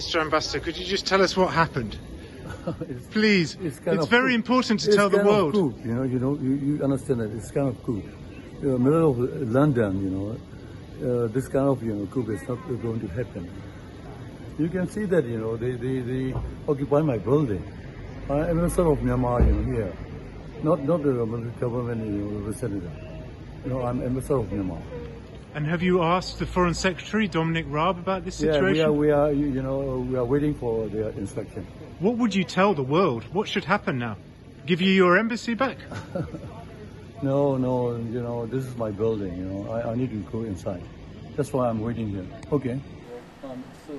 Mr. Ambassador, could you just tell us what happened? it's, Please. It's kind It's of very coup. important to It's tell the world. coup, you know, you know, you, you understand that it's kind of cool. You know, middle of London, you know, uh, this kind of you know coup is not going to happen. You can see that you know they they, they occupy my building. I am a sort of Myanmar, you know, here, not not the government you know, representative. You know, I'm ambassador of Myanmar. And have you asked the Foreign Secretary, Dominic Raab, about this Yeah, situation? we are we are you you know we are waiting for the inspection. What would you tell the world? What should happen now? Give you your embassy back? No, no, you know, this is my building, you know, I, I need to go inside. That's why I'm waiting here. Okay. Um, so,